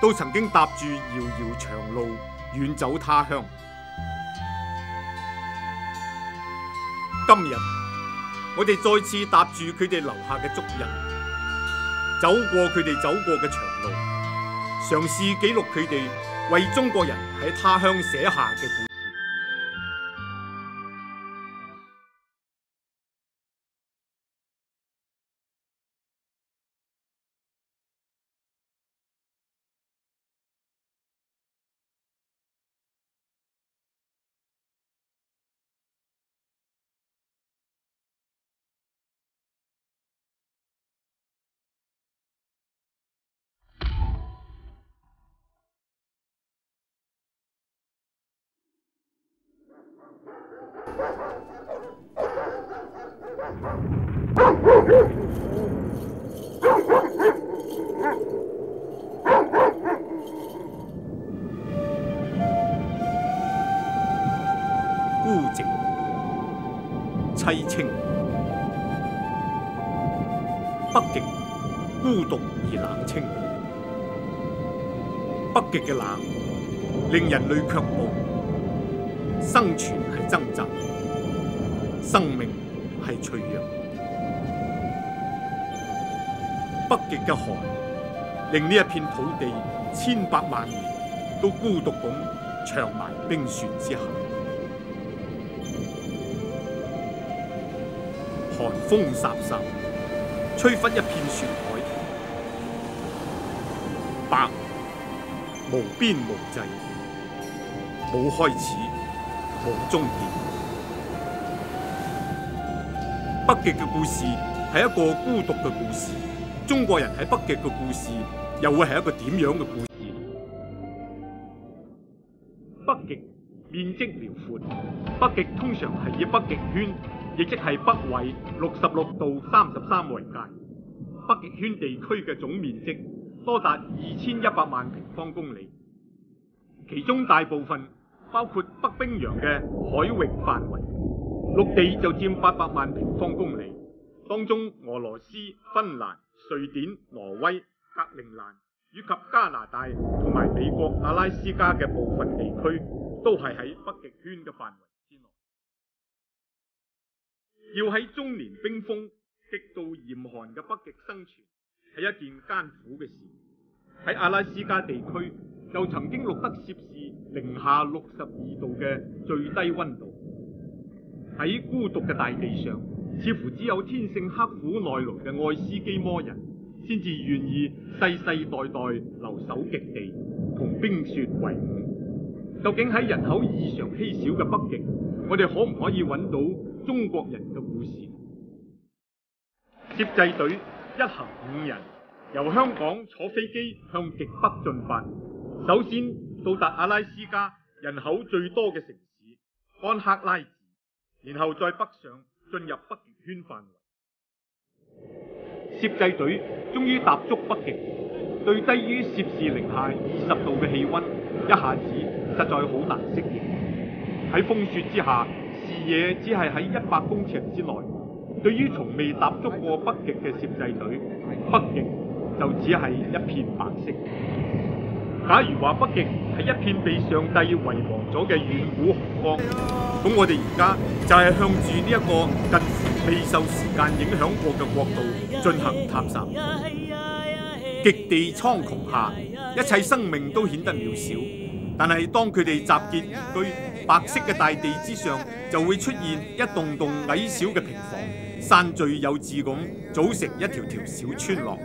都曾经踏住遥遥长路，远走他乡。今日我哋再次踏住佢哋留下嘅足印，走过佢哋走过嘅长路，嘗試記錄佢哋为中国人喺他乡写下嘅故事。北極嘅冷，令人類卻步。生存係掙扎，生命係脆弱。北極嘅寒，令呢一片土地千百萬年都孤獨咁長埋冰雪之下。寒風颯颯，吹拂一片雪海，白無邊無際，冇開始，冇終結。北極嘅故事係一個孤獨嘅故事，中國人喺北極嘅故事又會係一個點樣嘅故事？北極面積遼闊，北極通常係以北極圈，亦即係北緯六十六度三十三為界。北極圈地區嘅總面積多達二千一百萬平方公里，其中大部分包括北冰洋嘅海域範圍，陸地就佔八百萬平方公里。當中俄羅斯、芬蘭、瑞典、挪威、格陵蘭以及加拿大同埋美國阿拉斯加嘅部分地區，都係喺北極圈嘅範圍之內。要喺中年冰封、極度嚴寒嘅北極生存，係一件艱苦嘅事。喺阿拉斯加地區，就曾經錄得攝氏零下六十二度嘅最低溫度。喺孤獨嘅大地上，似乎只有天性刻苦耐劳嘅愛斯基摩人，先至願意世世代代留守極地，同冰雪為伍。究竟喺人口異常稀少嘅北極，我哋可唔可以揾到中國人嘅故事？攝製隊一行五人由香港坐飛機向極北進發，首先到達阿拉斯加人口最多嘅城市安克拉治，然後再北上進入北極圈範圍。攝製隊終於踏足北極，對低於攝氏零下二十度嘅氣溫，一下子實在好難適應。喺風雪之下，視野只係喺一百公尺之內。對於從未踏足過北極嘅攝製隊，北極就只係一片白色。假如話北極係一片被上帝遺忘咗嘅遠古洪荒，咁我哋而家就係向住呢一個近乎未受時間影響過嘅國度進行探索。極地蒼穹下，一切生命都顯得渺小。但係當佢哋集結而居，白色嘅大地之上就會出現一棟棟矮小嘅平房，山聚有致咁組成一條條小村落。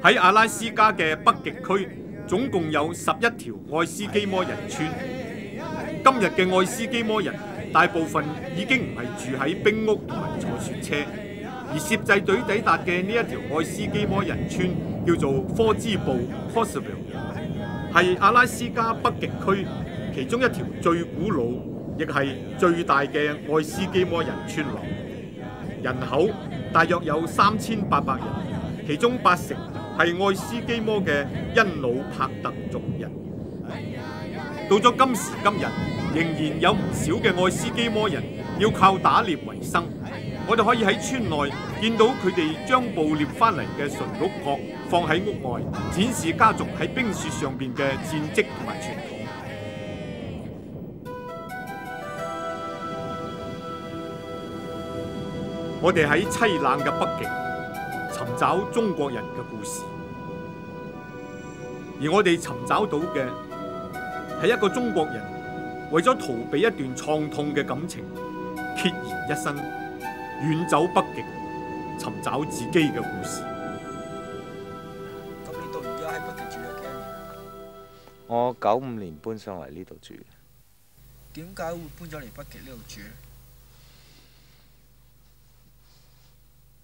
喺阿拉斯加嘅北極區，總共有十一條愛斯基摩人村。今日嘅愛斯基摩人大部分已經唔係住喺冰屋同埋坐雪車，而攝製隊抵達嘅呢一條愛斯基摩人村叫做科茲布 （Kosovo）。係阿拉斯加北極區其中一條最古老，亦係最大嘅愛斯基摩人村落，人口大約有三千八百人，其中八成係愛斯基摩嘅因努帕特族人。到咗今時今日，仍然有唔少嘅愛斯基摩人要靠打獵為生。我哋可以喺村內見到佢哋將捕獵翻嚟嘅純鹿角放喺屋外，展示家族喺冰雪上邊嘅戰績同埋傳統。我哋喺凄冷嘅北極尋找中國人嘅故事，而我哋尋找到嘅係一個中國人為咗逃避一段創痛嘅感情，孑然一身，遠走北極，尋找自己嘅故事。咁你到而家喺北極住咗幾多年？我九五年搬上嚟呢度住，點解會搬咗嚟北極呢度住咧？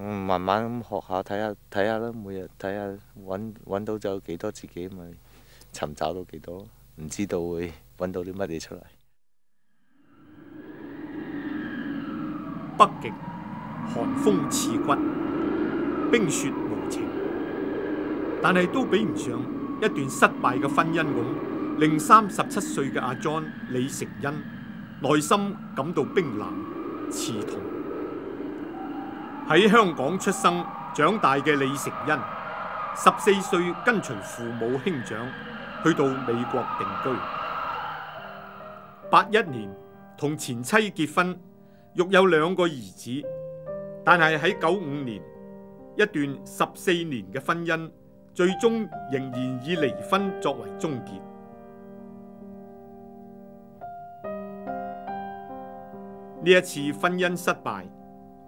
嗯，慢慢咁學下睇下睇下啦，每日睇下揾揾到咗幾多自己咪尋找到幾多，唔知道會揾到啲乜嘢出嚟。北極寒風刺骨，冰雪無情，但係都比唔上一段失敗嘅婚姻咁，令三十七歲嘅阿 John 李成恩內心感到冰冷刺痛。喺香港出生長大嘅李成恩，十四歲跟隨父母兄長去到美國定居。八一年同前妻結婚，育有兩個兒子，但係喺九五年一段十四年嘅婚姻，最終仍然以離婚作為終結。呢一次婚姻失敗，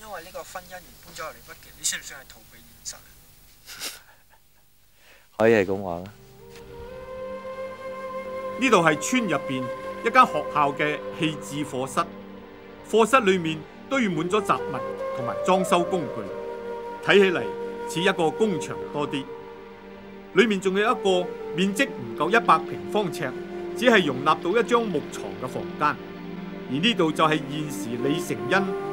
因為呢個婚姻而搬咗嚟北極，你算唔算係逃避現實？可以係咁話啦。呢度係村入邊一間學校嘅棄置課室，課室裏面堆滿咗雜物同埋裝修工具，睇起嚟似一個工場多啲。裏面仲有一個面積唔夠一百平方尺，只係容納到一張木床嘅房間。而呢度就係現時李成恩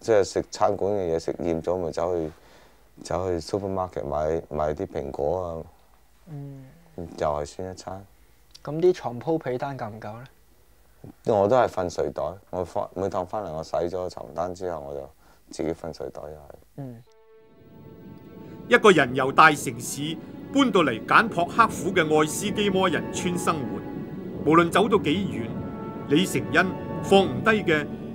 即係食餐館嘅嘢食厭咗，咪走去走去 supermarket 買買啲蘋果啊，嗯，又係算一餐。咁啲床鋪被單夠唔夠咧？因為我都係瞓睡袋，我翻每趟翻嚟我洗咗床單之後，我就自己瞓睡袋又係。嗯，一個人由大城市搬到嚟簡朴刻苦嘅愛斯基摩人村生活，無論走到幾遠，李成恩放唔低嘅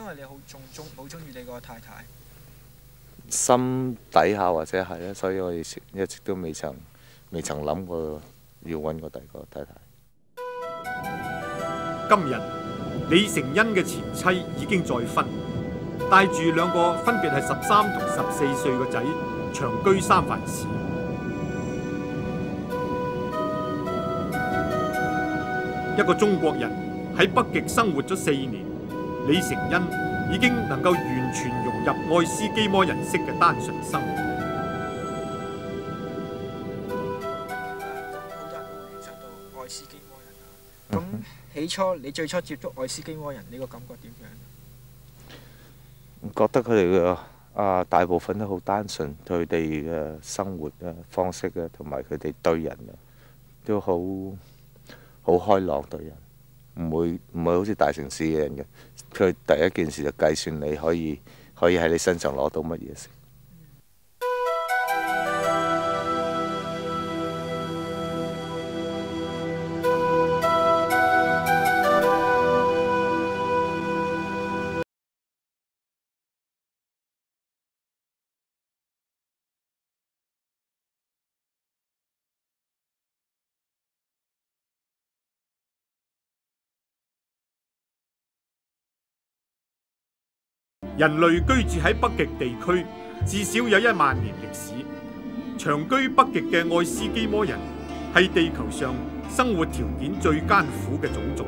因為你好重中好中意你個太太，心底下或者係咧，所以我一直一直都未曾未曾諗過要揾個第二個太太。今日李成恩嘅前妻已經再婚，帶住兩個分別係十三同十四歲嘅仔，長居三藩市。一個中國人喺北極生活咗四年，李成恩已經能夠完全融入愛斯基摩人式嘅單純生活。好多人都會聯想到愛斯基摩人啊。咁起初你最初接觸愛斯基摩人，你個感覺點樣？覺得佢哋嘅啊大部分都好單純，佢哋嘅生活啊方式啊，同埋佢哋對人啊都好好開朗對人，唔會唔會好似大城市嘅人嘅。佢第一件事就計算你可以可以喺你身上攞到乜嘢先。人類居住喺北極地區，至少有一萬年歷史。長居北極嘅愛斯基摩人係地球上生活條件最艱苦嘅種族，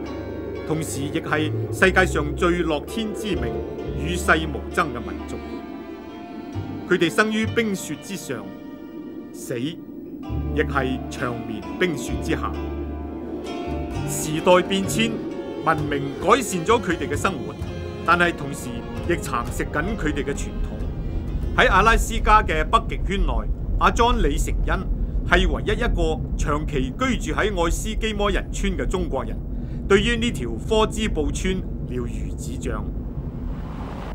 同時亦係世界上最樂天知命、與世無爭嘅民族。佢哋生于冰雪之上，死亦係長眠冰雪之下。時代變遷，文明改善咗佢哋嘅生活，但係同時亦蠶食緊佢哋嘅傳統。喺阿拉斯加嘅北極圈內，阿莊李成恩係唯一一個長期居住喺愛斯基摩人村嘅中國人，對於呢條科茲布村了如指掌。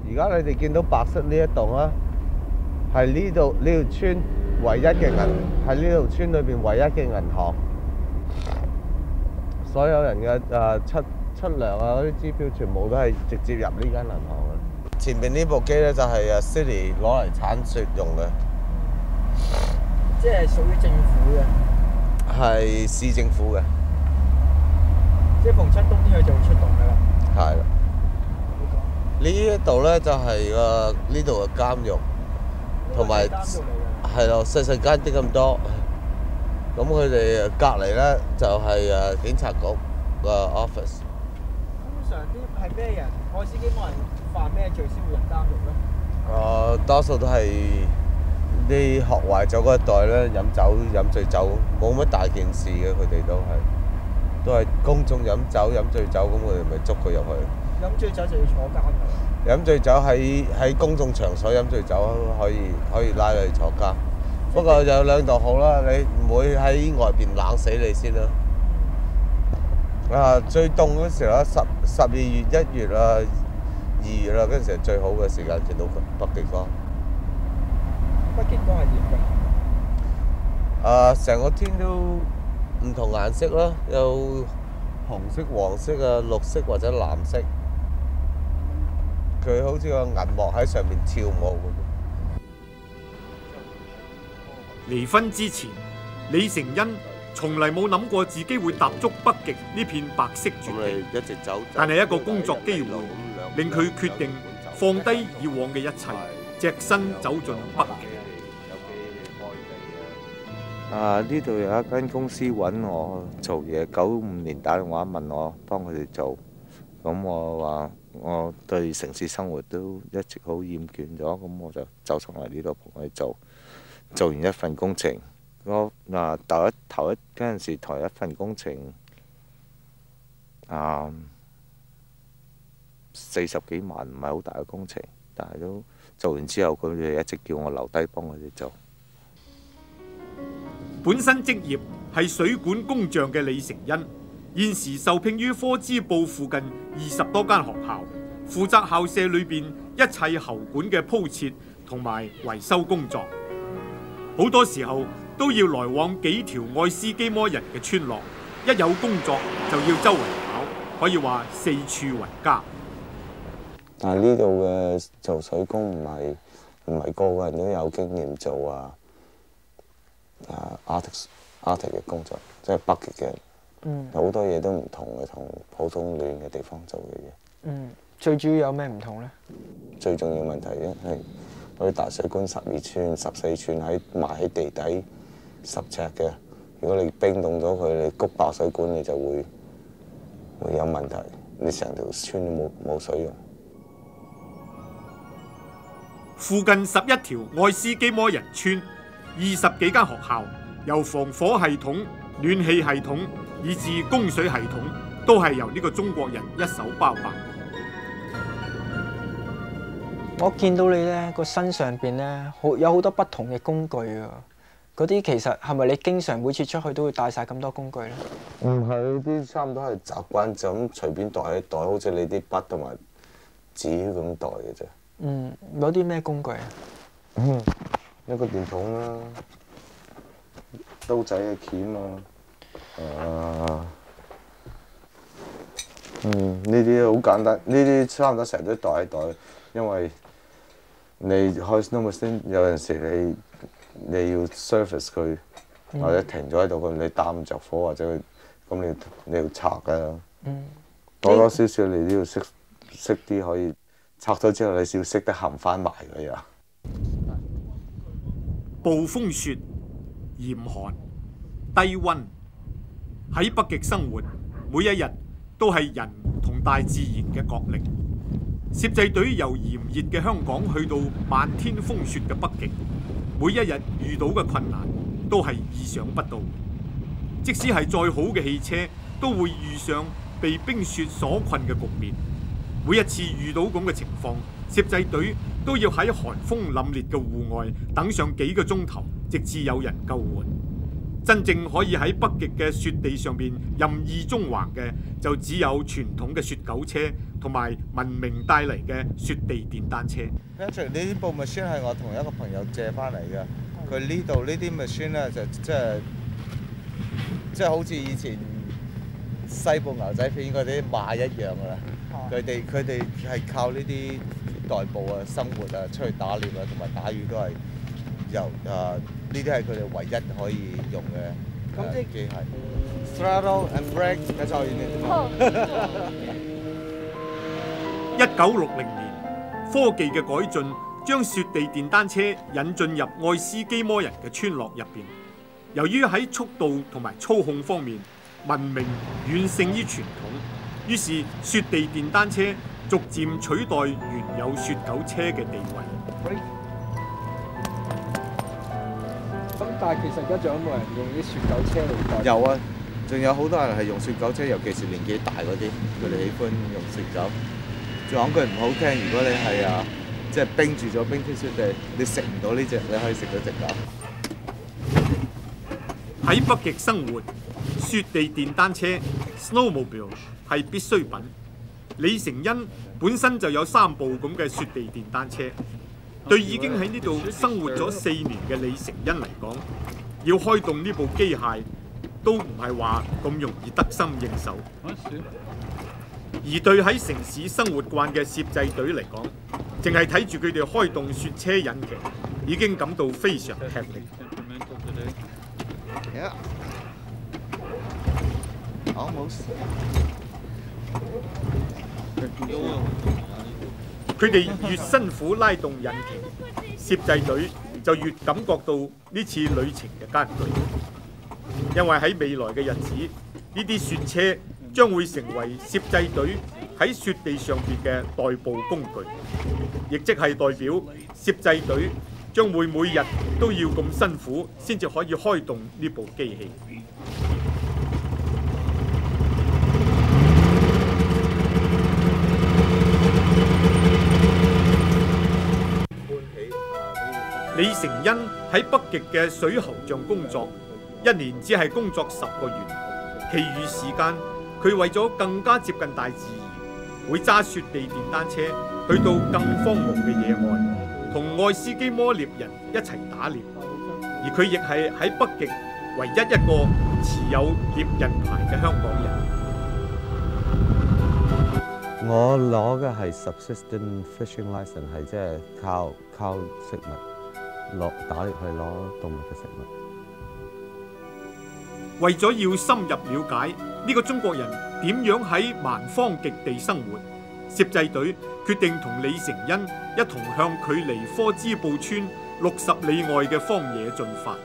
而家你哋見到白色呢一棟啊，係呢度呢條村唯一嘅銀，係呢条村里边唯一嘅银行。所有人嘅誒出出糧啊嗰啲支票，全部都係直接入呢間銀行嘅。前面呢部機咧就係啊 City 攞嚟鏟雪用嘅，即係屬於政府嘅，係市政府嘅，即係逢出冬天佢就會出動㗎啦。係啦。呢一度咧就係個呢度嘅監獄，同埋。係咯細細間啲咁多。咁佢哋隔離咧就係誒警察局個 office。通常啲係咩人？愛斯基摩人犯咩罪先會入監獄咧？誒、呃多數都係啲學壞咗嗰一代咧，飲酒飲醉酒，冇乜大件事嘅，佢哋都係都係公眾飲酒飲醉酒，咁我哋咪捉佢入去。飲醉酒就要坐監㗎啦。飲醉酒喺喺公眾場所飲醉酒可以可以拉你坐監，不過有兩度好啦，你唔會喺外邊冷死你先啦。啊，最凍嗰時啦，十十二月、一月啊、二月啦，嗰陣時係最好嘅時間見到北極光。北極光係點㗎？啊，成個天都唔同顏色啦，有紅色、黃色啊、綠色或者藍色。佢好似個銀幕喺上面跳舞咁。離婚之前，李成恩從嚟冇諗過自己會踏足北極呢片白色絕咁地。一直走，但係一個工作機會令佢決定放低以往嘅一切，隻身走進北極。啊！呢度有一間公司揾我做嘢，九五年打電話問我幫佢哋做，咁我話我對城市生活都一直好厭倦咗，咁我就走上嚟呢度同佢做，做完一份工程，我嗱頭一頭一嗰陣時頭一份工程啊四十幾萬，唔係好大嘅工程，但係都做完之後，佢哋一直叫我留低幫佢哋做。本身職業係水管工匠嘅李成恩，現時受聘於科茲布附近二十多間學校，負責校舍裏邊一切喉管嘅鋪設同埋維修工作。好多時候都要來往幾條愛斯基摩人嘅村落，一有工作就要周圍跑，可以話四處為家。但係呢度嘅做水工唔係唔係個個人都有經驗做啊啊 artist artist 嘅工作，即係北極嘅嗯好多嘢都唔同嘅，同普通暖嘅地方做嘅嘢。嗯，最主要有咩唔同咧？最重要問題咧係嗰啲大水管十二寸、十四寸喺埋喺地底十尺嘅，如果你冰凍咗佢，你谷爆水管，你就會會有問題，你成條村都冇冇水用。附近十一條愛斯基摩人村，二十幾間學校，由防火系統、暖氣系統以至供水系統，都係由呢個中國人一手包辦。我見到你咧個身上邊咧好有好多不同嘅工具啊！嗰啲其實係咪你經常每次出去都會帶晒咁多工具咧？唔係啲差唔多係習慣就咁隨便袋喺袋，好似你啲筆同埋紙咁袋嘅啫。嗯，攞啲咩工具啊？一個電筒啦，刀仔嘅鉗啊，啊、嗯，呢啲好簡單，呢啲差唔多成日都袋喺袋，因為你開 snow machine 有陣時你你要 service 佢，或者停咗喺度佢你打唔着火或者佢咁你你要拆啊，嗯，多多少少你都要識識啲可以拆咗之後你要識得冚翻埋佢啊。暴風雪、嚴寒、低温，喺北極生活，每一日都係人同大自然嘅角力。攝製隊由炎熱嘅香港去到漫天風雪嘅北極，每一日遇到嘅困难都系意想不到。即使系再好嘅汽车，都会遇上被冰雪所困嘅局面。每一次遇到咁嘅情况，摄制队都要喺寒风凛冽嘅户外等上几个钟头，直至有人救援。真正可以喺北極嘅雪地上邊任意縱橫嘅，就只有傳統嘅雪狗車同埋文明帶嚟嘅雪地電單車。Patrick 呢部 machine 係我同一個朋友借翻嚟嘅，佢呢度呢啲 machine 咧就即係即係好似以前西部牛仔片嗰啲馬一樣噶啦。佢哋佢哋係靠呢啲代步啊、生活啊、出去打獵啊同埋打魚都係由啊呢啲係佢哋唯一可以用嘅誒機械。Throttle and brake, that's all you need 一九六零年，科技嘅改進將雪地電單車引進入愛斯基摩人嘅村落入邊。由於喺速度同埋操控方面，文明遠勝於傳統，於是雪地電單車逐漸取代原有雪狗車嘅地位。但係其實而家仲有冇人用啲雪狗車嚟代？有啊，仲有好多人係用雪狗車，尤其是年紀大嗰啲，佢哋喜歡用雪狗。仲講句唔好聽，如果你係啊，即係冰住咗冰天雪地，你食唔到呢只，你可以食到只狗。喺北極生活，雪地電單車 （snowmobile） 係必需品。李成恩本身就有三部咁嘅雪地電單車，對已經喺呢度生活咗四年嘅李成恩嚟講，要開動呢部機械都唔係話咁容易得心應手。而對喺城市生活慣嘅攝製隊嚟講，淨係睇住佢哋開動雪車引擎，已經感到非常吃力。佢哋越辛苦拉动引擎，攝制隊就越感覺到呢次旅程嘅艰巨。因為喺未來嘅日子，呢啲雪車將會成為攝制隊喺雪地上邊嘅代步工具，亦即係代表攝制隊將會每日都要咁辛苦先至可以開動呢部機器。李成恩喺北極嘅水喉匠工作，一年只係工作十個月，其餘時間佢為咗更加接近大自然，會揸雪地電單車去到更荒蕪嘅野外，同爱斯基摩獵人一齊打獵。而佢亦係喺北極唯一一個持有獵人牌嘅香港人。我攞嘅係 subsistence fishing license，係即係靠靠食物落打獵去攞動物嘅食物。為咗要深入了解呢個中國人點樣喺蠻荒極地生活，攝製隊決定同李成恩一同向距離科茲布村六十里外嘅荒野進發。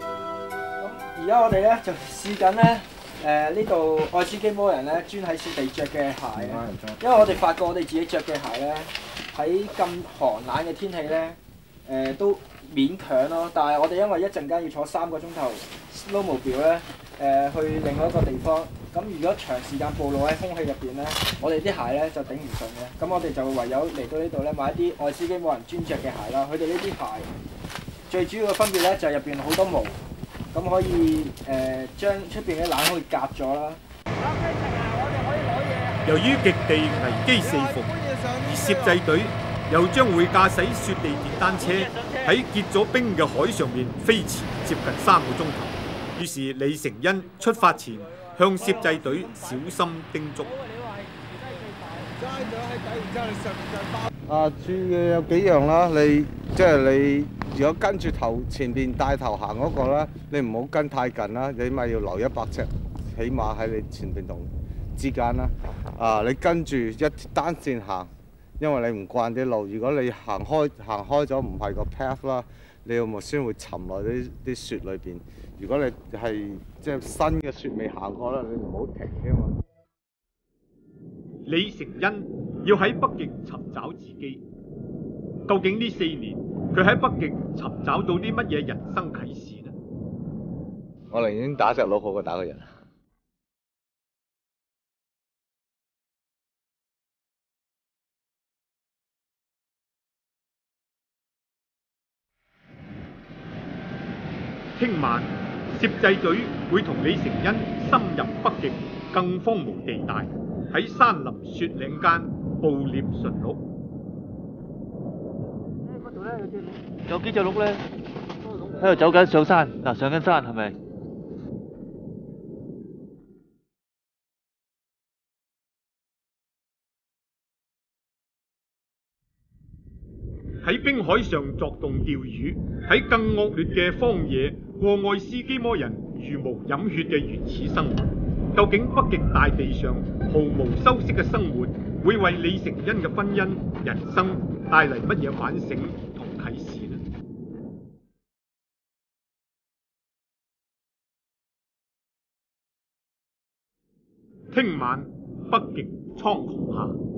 咁而家我哋咧就試緊咧，誒呢度愛斯基摩人咧專喺雪地着嘅鞋啊，因為我哋發覺我哋自己着嘅鞋咧喺咁寒冷嘅天氣咧，誒、都勉強咯。但係我哋因為一陣間要坐三個鐘頭 snowmobile 咧，誒、去另外一個地方，咁如果長時間暴露喺空氣入邊咧，我哋啲鞋咧就頂唔順嘅。咁我哋就唯有嚟到呢度咧買一啲愛斯基摩人專着嘅鞋啦。佢哋呢啲鞋最主要嘅分別咧就係入邊好多毛。咁可以誒、將出邊嘅冷可以隔咗啦。由於極地危機四伏，而攝製隊又將會駕駛雪地電單車喺結咗冰嘅海上面飛馳接近三個鐘頭。於是李成恩出發前向攝制隊小心叮囑。啊，注嘅有幾樣啦，你即係你如果跟住頭前邊帶頭行嗰個咧，你唔好跟太近啦，你咪要留一百尺，起碼喺你前邊同之間啦。啊，你跟住一單線行，因為你唔慣啲路，如果你行開行開咗唔係個 path 啦，你個木先會沉落啲啲雪裏邊。如果你係即係新嘅雪未行過啦，你唔好停添嘛。李成恩要喺北極尋找自己，究竟呢四年佢喺北極尋找到啲乜嘢人生啟示呢？我寧願打隻佬好過打個人。聽晚攝制隊會同李成恩深入北極更荒蕪地帶，喺山林雪嶺間捕獵馴鹿。有幾隻鹿咧喺度走緊上山，嗱上緊山係咪？喺冰海上作動釣魚，喺更惡劣嘅荒野過外斯基摩人茹毛飲血嘅原始生活。究竟北極大地上毫無修饰嘅生活，會為李成恩嘅婚姻、人生帶嚟乜嘢反省同啟示呢？聽晚北極蒼穹下。